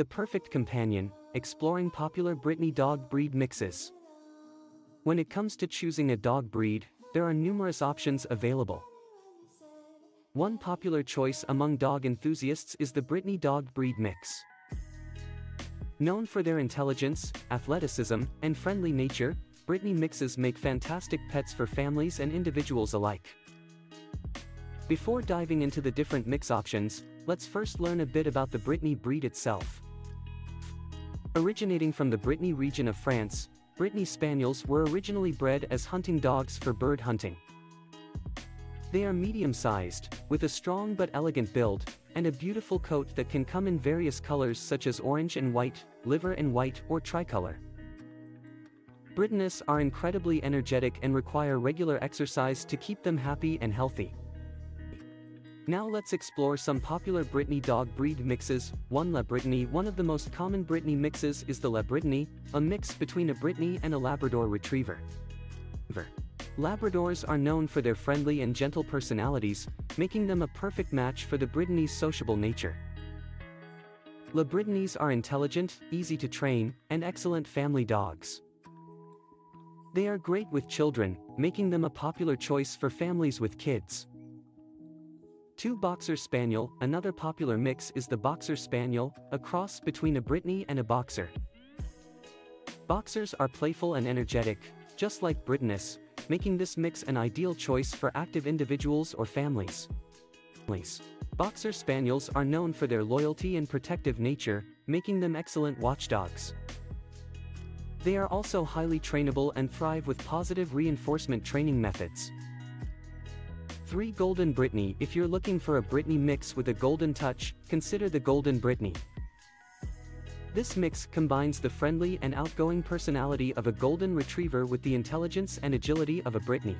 the perfect companion, exploring popular Brittany dog breed mixes. When it comes to choosing a dog breed, there are numerous options available. One popular choice among dog enthusiasts is the Brittany dog breed mix. Known for their intelligence, athleticism, and friendly nature, Brittany mixes make fantastic pets for families and individuals alike. Before diving into the different mix options, let's first learn a bit about the Brittany breed itself. Originating from the Brittany region of France, Brittany Spaniels were originally bred as hunting dogs for bird hunting. They are medium-sized, with a strong but elegant build, and a beautiful coat that can come in various colors such as orange and white, liver and white or tricolor. Brittany's are incredibly energetic and require regular exercise to keep them happy and healthy. Now let's explore some popular Brittany dog breed mixes. 1 La Brittany One of the most common Brittany mixes is the La Brittany, a mix between a Brittany and a Labrador Retriever. Labradors are known for their friendly and gentle personalities, making them a perfect match for the Brittany's sociable nature. La Brittany's are intelligent, easy to train, and excellent family dogs. They are great with children, making them a popular choice for families with kids. 2 Boxer Spaniel Another popular mix is the Boxer Spaniel, a cross between a Brittany and a Boxer. Boxers are playful and energetic, just like Brittany's, making this mix an ideal choice for active individuals or families. Boxer Spaniels are known for their loyalty and protective nature, making them excellent watchdogs. They are also highly trainable and thrive with positive reinforcement training methods. 3 Golden Brittany If you're looking for a Brittany mix with a golden touch, consider the Golden Brittany. This mix combines the friendly and outgoing personality of a golden retriever with the intelligence and agility of a Brittany.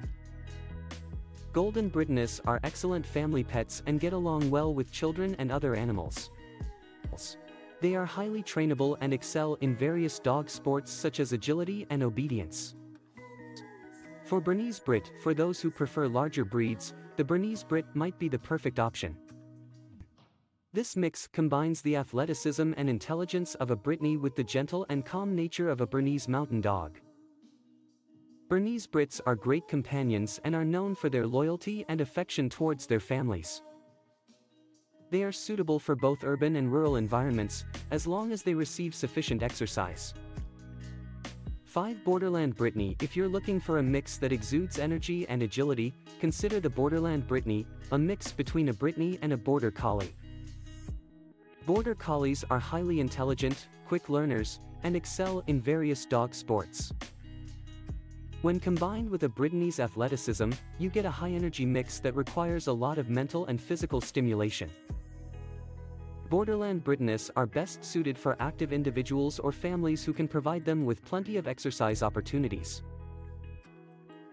Golden Brittany's are excellent family pets and get along well with children and other animals. They are highly trainable and excel in various dog sports such as agility and obedience. For Bernese Brit, for those who prefer larger breeds, the Bernese Brit might be the perfect option. This mix combines the athleticism and intelligence of a Brittany with the gentle and calm nature of a Bernese mountain dog. Bernese Brits are great companions and are known for their loyalty and affection towards their families. They are suitable for both urban and rural environments, as long as they receive sufficient exercise. 5 Borderland Brittany If you're looking for a mix that exudes energy and agility, consider the Borderland Brittany, a mix between a Brittany and a Border Collie. Border Collies are highly intelligent, quick learners, and excel in various dog sports. When combined with a Brittany's athleticism, you get a high-energy mix that requires a lot of mental and physical stimulation. Borderland Brittany's are best suited for active individuals or families who can provide them with plenty of exercise opportunities.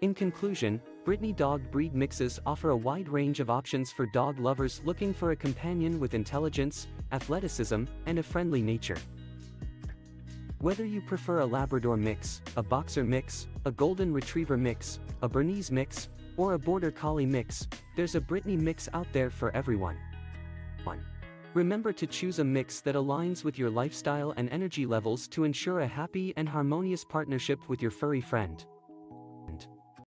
In conclusion, Brittany dog breed mixes offer a wide range of options for dog lovers looking for a companion with intelligence, athleticism, and a friendly nature. Whether you prefer a Labrador mix, a Boxer mix, a Golden Retriever mix, a Bernese mix, or a Border Collie mix, there's a Brittany mix out there for everyone. 1. Remember to choose a mix that aligns with your lifestyle and energy levels to ensure a happy and harmonious partnership with your furry friend.